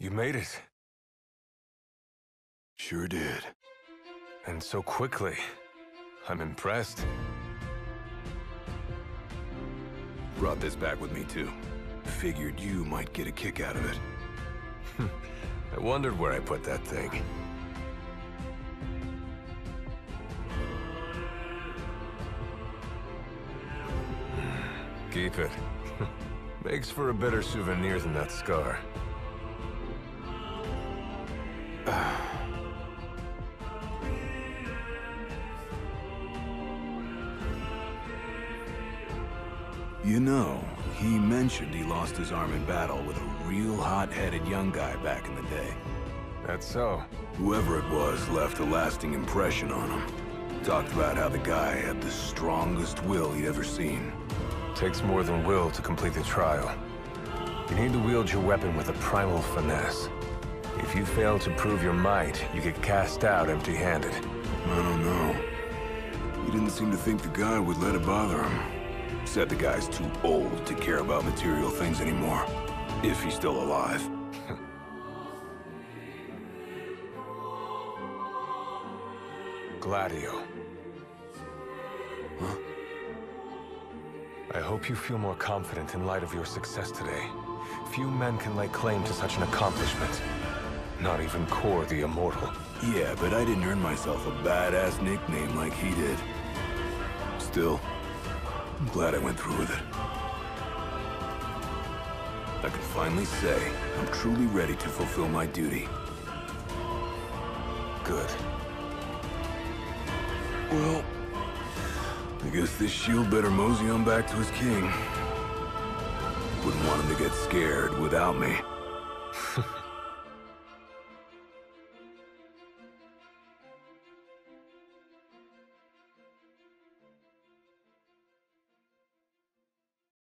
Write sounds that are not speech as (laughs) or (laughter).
You made it. Sure did. And so quickly. I'm impressed. Brought this back with me, too. Figured you might get a kick out of it. (laughs) I wondered where I put that thing. Keep it. (laughs) Makes for a better souvenir than that scar. You know, he mentioned he lost his arm in battle with a real hot-headed young guy back in the day. That's so. Whoever it was left a lasting impression on him. Talked about how the guy had the strongest will he'd ever seen. Takes more than will to complete the trial. You need to wield your weapon with a primal finesse. If you fail to prove your might, you get cast out empty-handed. I don't know. He didn't seem to think the guy would let it bother him. Said the guy's too old to care about material things anymore. If he's still alive. (laughs) Gladio. Huh? I hope you feel more confident in light of your success today. Few men can lay claim to such an accomplishment. Not even Cor the Immortal. Yeah, but I didn't earn myself a badass nickname like he did. Still, I'm glad I went through with it. I can finally say I'm truly ready to fulfill my duty. Good. Well, I guess this shield better mosey on back to his king. Wouldn't want him to get scared without me. (laughs)